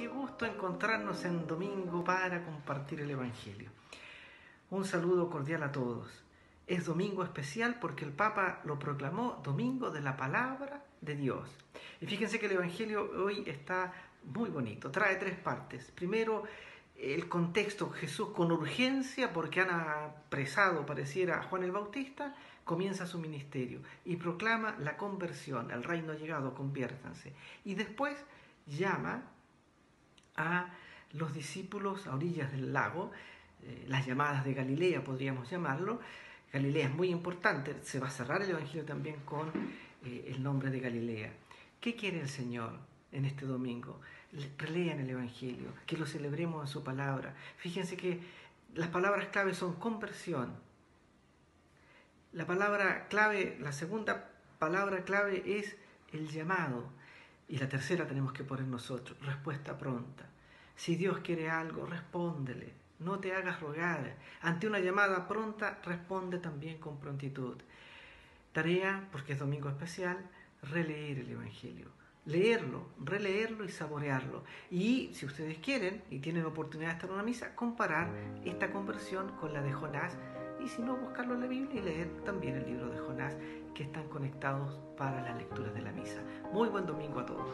qué gusto encontrarnos en domingo para compartir el Evangelio. Un saludo cordial a todos. Es domingo especial porque el Papa lo proclamó domingo de la palabra de Dios. Y fíjense que el Evangelio hoy está muy bonito, trae tres partes. Primero, el contexto, Jesús con urgencia, porque han apresado, pareciera, a Juan el Bautista, comienza su ministerio y proclama la conversión, el reino ha llegado, conviértanse. Y después llama a los discípulos a orillas del lago, eh, las llamadas de Galilea podríamos llamarlo. Galilea es muy importante, se va a cerrar el Evangelio también con eh, el nombre de Galilea. ¿Qué quiere el Señor en este domingo? Relean el Evangelio, que lo celebremos en su palabra. Fíjense que las palabras clave son conversión. La palabra clave, la segunda palabra clave es el llamado. Y la tercera tenemos que poner nosotros, respuesta pronta. Si Dios quiere algo, respóndele. No te hagas rogar. Ante una llamada pronta, responde también con prontitud. Tarea, porque es domingo especial, releer el Evangelio. Leerlo, releerlo y saborearlo. Y si ustedes quieren y tienen oportunidad de estar en una misa, comparar esta conversión con la de Jonás. Y si no, buscarlo en la Biblia y leer también el libro de Jonás que están conectados para las lecturas de la misa. Muy buen domingo a todos.